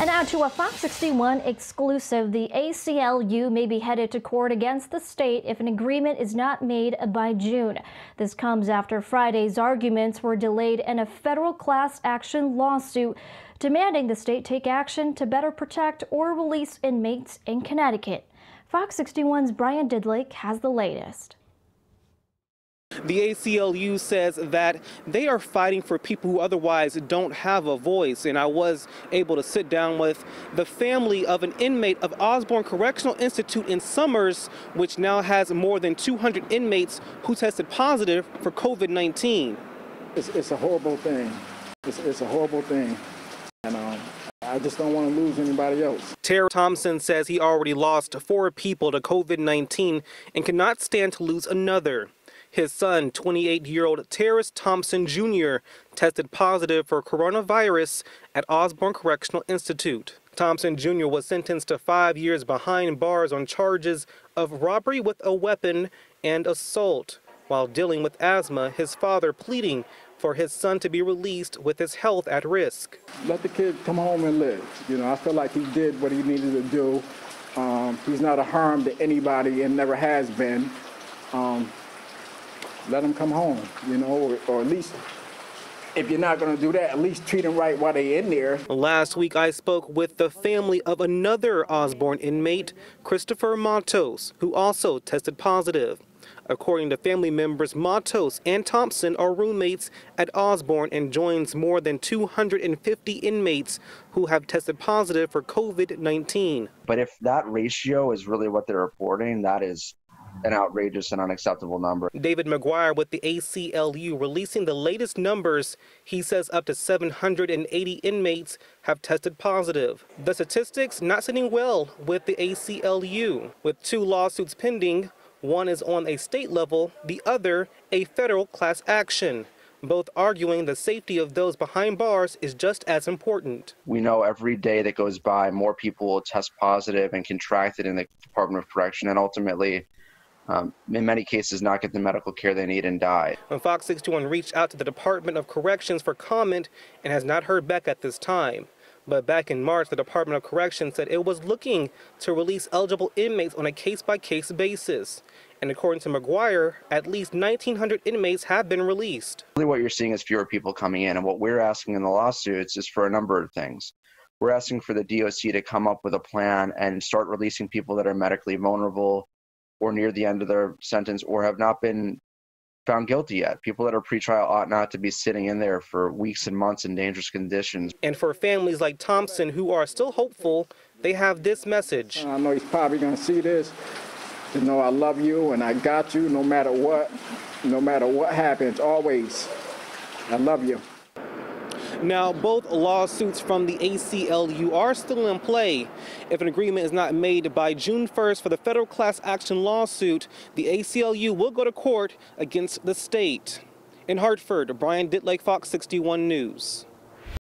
And now to a Fox 61 exclusive. The ACLU may be headed to court against the state if an agreement is not made by June. This comes after Friday's arguments were delayed in a federal class action lawsuit demanding the state take action to better protect or release inmates in Connecticut. Fox 61's Brian Didlake has the latest. The ACLU says that they are fighting for people who otherwise don't have a voice. And I was able to sit down with the family of an inmate of Osborn Correctional Institute in Somers, which now has more than 200 inmates who tested positive for COVID 19. It's, it's, a horrible thing. It's, it's a horrible thing. And um, I just don't want to lose anybody else. Tara Thompson says he already lost four people to COVID 19 and cannot stand to lose another. His son, 28-year-old Terrace Thompson Jr., tested positive for coronavirus at Osborn Correctional Institute. Thompson Jr. was sentenced to five years behind bars on charges of robbery with a weapon and assault. While dealing with asthma, his father pleading for his son to be released with his health at risk. Let the kid come home and live. You know, I feel like he did what he needed to do. Um, he's not a harm to anybody and never has been. Um, let them come home, you know, or, or at least if you're not going to do that, at least treat them right while they're in there. Last week, I spoke with the family of another Osborn inmate, Christopher Matos, who also tested positive. According to family members, Matos and Thompson are roommates at Osborn and joins more than 250 inmates who have tested positive for COVID-19. But if that ratio is really what they're reporting, that is an outrageous and unacceptable number. David McGuire with the ACLU releasing the latest numbers. He says up to 780 inmates have tested positive. The statistics not sitting well with the ACLU. With two lawsuits pending, one is on a state level, the other a federal class action both arguing the safety of those behind bars is just as important. We know every day that goes by, more people will test positive and contract it in the Department of Correction, and ultimately, um, in many cases, not get the medical care they need and die. When Fox 61 reached out to the Department of Corrections for comment and has not heard back at this time. But back in March, the Department of Corrections said it was looking to release eligible inmates on a case by case basis. And according to McGuire, at least 1,900 inmates have been released. Really, what you're seeing is fewer people coming in. And what we're asking in the lawsuits is for a number of things. We're asking for the DOC to come up with a plan and start releasing people that are medically vulnerable, or near the end of their sentence or have not been found guilty yet. People that are pretrial ought not to be sitting in there for weeks and months in dangerous conditions. And for families like Thompson who are still hopeful, they have this message. I know he's probably going to see this. You know, I love you and I got you no matter what, no matter what happens, always. I love you. Now, both lawsuits from the ACLU are still in play. If an agreement is not made by June 1st for the federal class action lawsuit, the ACLU will go to court against the state. In Hartford, Brian Didlake, Fox 61 News.